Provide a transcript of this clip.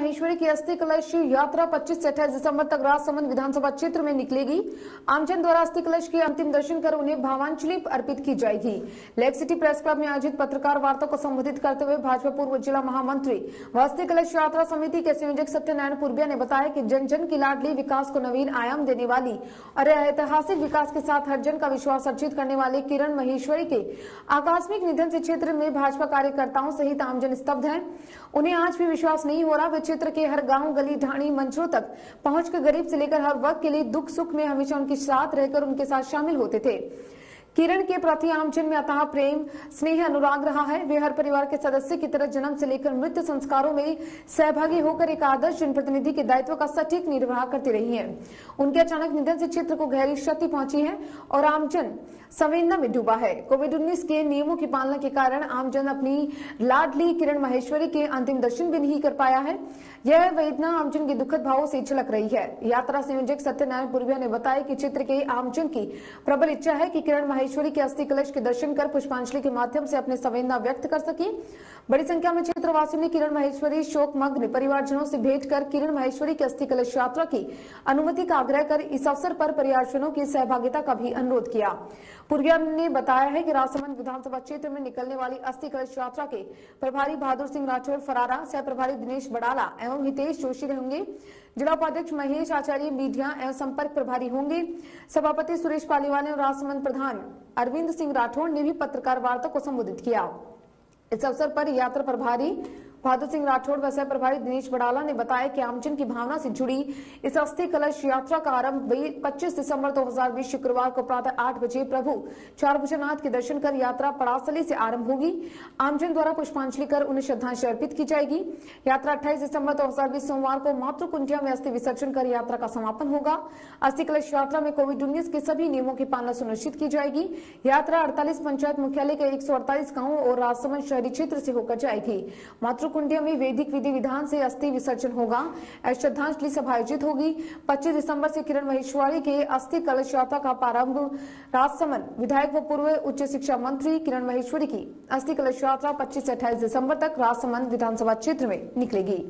महेश्वरी की अस्थि कलश यात्रा 25 से 28 दिसंबर तक राजसमंद विधानसभा क्षेत्र में निकलेगी। आमजन द्वारा अस्थि कलश के अंतिम दर्शन कर उन्हें भावांजलि अर्पित की जाएगी। लेक सिटी प्रेस क्लब में आयोजित पत्रकार वार्ता को संबोधित करते हुए भाजपा पूर्व जिला महामंत्री व अस्थि कलश यात्रा समिति के संयोजक सत्यनारायण पूर्विया ने बताया की जन जन की लाडली विकास को नवीन आयाम देने वाली और ऐतिहासिक विकास के साथ हर जन का विश्वास अर्जित करने वाले किरण महेश्वरी के आकस्मिक निधन से क्षेत्र में भाजपा कार्यकर्ताओं सहित आमजन स्तब्ध है। उन्हें आज भी विश्वास नहीं हो रहा। क्षेत्र के हर गाँव, गली, ढाणी, मंचों तक पहुंचकर गरीब से लेकर हर वक्त के लिए दुख सुख में हमेशा उनके साथ रहकर उनके साथ शामिल होते थे। किरण के प्रति आमजन में अतः प्रेम, स्नेह अनुराग रहा है। वे हर परिवार के सदस्य की तरह जन्म से लेकर मृत्यु संस्कारों में सहभागी होकर एक आदर्श जनप्रतिनिधि के दायित्व का सटीक निर्वाह करती रही हैं। उनके अचानक निधन से क्षेत्र को गहरी क्षति पहुँची है और आमजन संवेदना में डूबा है। कोविड उन्नीस के नियमों की पालना के कारण आमजन अपनी लाडली किरण माहेश्वरी के अंतिम दर्शन भी नहीं कर पाया है। यह वेदना आमजन के दुखद भावों से झलक रही है। यात्रा संयोजक सत्यनारायण पूर्विया ने बताया कि चित्र के आमजन की प्रबल इच्छा है कि किरण महेश्वरी के अस्थि कलश के दर्शन कर पुष्पांजलि के माध्यम से अपने संवेदना व्यक्त कर सके। बड़ी संख्या में क्षेत्रवासियों ने किरण महेश्वरी, शोक मग्न परिवारजनों से भेंट कर किरण महेश्वरी की अस्थि कलश यात्रा की अनुमति का आग्रह कर इस अवसर पर परिवारजनों की सहभागिता का भी अनुरोध किया। पूर्विया ने बताया है कि राजसमंद विधानसभा क्षेत्र में निकलने वाली अस्थि कलश यात्रा के प्रभारी बहादुर सिंह राठौर फरारा सह प्रभारी दिनेश बड़ाला एवं हितेश जोशी होंगे जिला उपाध्यक्ष महेश आचार्य मीडिया एवं संपर्क प्रभारी होंगे। सभापति सुरेश पालीवाल और राजसमंद प्रधान अरविंद सिंह राठौड़ ने भी पत्रकार वार्ता को संबोधित किया। इस अवसर पर यात्रा प्रभारी बहादुर सिंह राठौड़ व सह प्रभारी दिनेश बड़ाला ने बताया कि आमजन की भावना से जुड़ी इस अस्थि कलश यात्रा का आरंभ 25 दिसंबर 2020 शुक्रवार को प्रातः आठ बजे प्रभु चार भुजनाथ के दर्शन कर यात्रा पड़ासली से आरंभ होगी। आमजन द्वारा पुष्पांजलि कर उन्हें श्रद्धांजलि अर्पित की जाएगी। यात्रा अट्ठाईस दिसंबर दो हज़ार बीस सोमवार को मातृ कुंटिया में अस्थि विसर्जन कर यात्रा का समापन होगा। अस्थि कलश यात्रा में कोविड उन्नीस के सभी नियमों की पालना सुनिश्चित की जाएगी। यात्रा अड़तालीस पंचायत मुख्यालय के एक गाँव और राजसमंद शहरी क्षेत्र से होकर जाएगी। मातृ कुंडिया में वैदिक विधि विधान से अस्थि विसर्जन होगा। श्रद्धांजलि सभा आयोजित होगी। 25 दिसंबर से किरण महेश्वरी के अस्थि कलश यात्रा का प्रारंभ राजसमंद। विधायक व पूर्व उच्च शिक्षा मंत्री किरण महेश्वरी की अस्थि कलश यात्रा 25 से 28 दिसंबर तक राजसमंद विधानसभा क्षेत्र में निकलेगी।